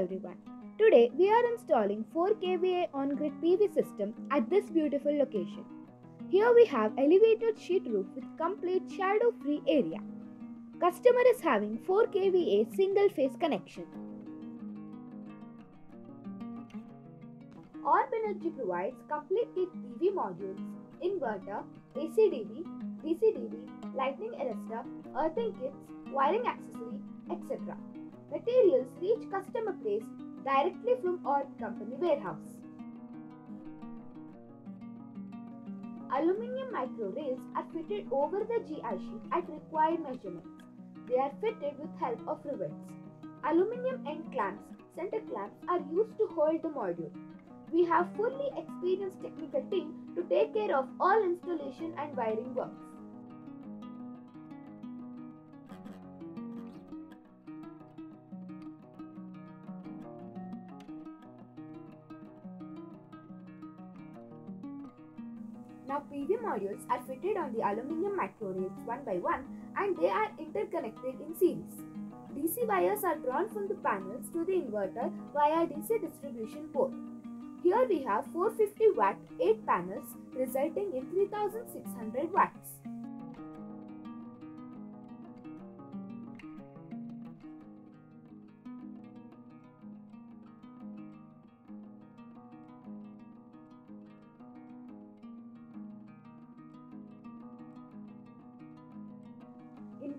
everyone. Today we are installing 4 kVA on-grid PV system at this beautiful location. Here we have elevated sheet roof with complete shadow-free area. Customer is having 4 kVA single-phase connection. Orb Energy provides complete kit PV modules, inverter, ACDB, DCDB, lightning arrestor, earthing kits, wiring accessory, etc. Materials reach customer place directly from our Company warehouse. Aluminium micro rails are fitted over the GI sheet at required measurements. They are fitted with help of rivets. Aluminium end clamps, center clamps are used to hold the module. We have fully experienced technical team to take care of all installation and wiring works. Now PV modules are fitted on the aluminium micro rails one by one and they are interconnected in series. DC wires are drawn from the panels to the inverter via DC distribution port. Here we have 450 watt 8 panels resulting in 3600 watts.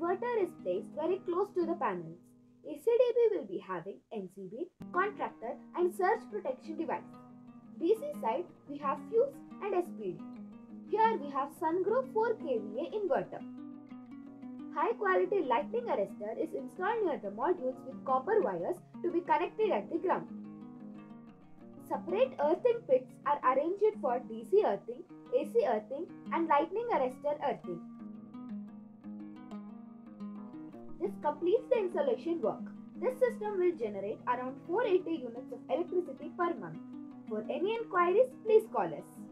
Inverter is placed very close to the panels. ACDB will be having MCB, contactor and surge protection device. DC side we have fuse and SPD. Here we have Sungrow 4 kVA inverter. High quality lightning arrestor is installed near the modules with copper wires to be connected at the ground. Separate earthing pits are arranged for DC earthing, AC earthing and lightning arrestor earthing. This completes the insulation work. This system will generate around 480 units of electricity per month. For any inquiries, please call us.